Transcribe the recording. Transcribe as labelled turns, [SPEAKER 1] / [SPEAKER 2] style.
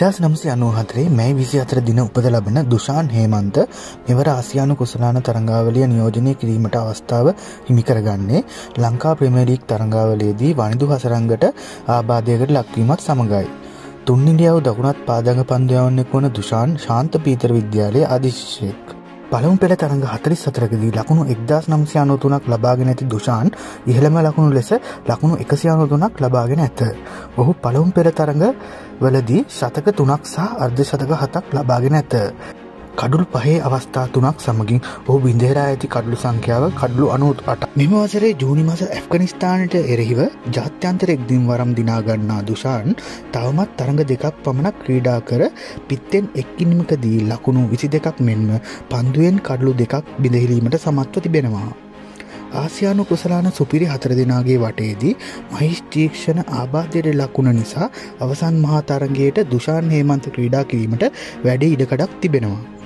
[SPEAKER 1] එක්දස් නම්සි අනුහතරේ මැයි විසි අතර දින උපද ලබන දුෂාන් හේමන්ත මෙවර ආසියානු කුසලාන තරංගාවලිය නියෝජනය කිරීමට අවස්ථාව හිමිකරගන්නේ ලංකා ප්‍රමේලීක් තරංගාවලයේදී වනිදු හසරංගට ආබාධයකට ලක්වීමත් සමඟයි. තුන්නිඩියාව දකුණත් පාදග පන්දයවන්නෙක් වන දුෂාන් ශාන්ත පීතර විද්‍යාලය අධිශෂයෙක්. පළමු පෙළ තරඟ හතරිස් සතරකදී ලකුණු එක්දස් නම්සියානු තුනක් ලබාගෙන ඇති දුෂාන් ඉහළම ලකුණු ලෙස ලකුණු එකසියානු තුනක් ලබාගෙන ඇත. ඔහු පළවුම් පෙළ තරඟ වලදී ශතක තුනක් සහ අර්ධ ශතක හතක් ලබාගෙන ඇත. කඩුල් පහේ අවස්ථා තුනක් සමගින් ඔහු බින්දේරා ඇති කඩලු සංඛ්‍යාව කඩලු අනුත් අට මෙම වසරේ ජූනි මස ඇෆ්ගනිස්ථානට එරෙහිව ජාත්‍යන්තර එක්දිම් වරම් දිනාගන්නා දුෂාන් තවමත් තරඟ දෙකක් පමණක් ක්‍රීඩා කර පිත්තෙන් එක්කිනිමකදී ලකුණු විසි දෙකක් මෙන්ම පන්දුවෙන් කඩලු දෙකක් බිඳහිලීමට සමත්ව තිබෙනවා. ආසියානු කුසලාන සුපිරි හතර දෙනාගේ වටේදී මහිෂ්ඨීක්ෂණ ආබාධයට ලක්වුණ නිසා අවසන් මහාතරගේට දුෂාන් හේමන්ත ක්‍රීඩා කිරීමට වැඩ ඉඩකඩක් තිබෙනවා.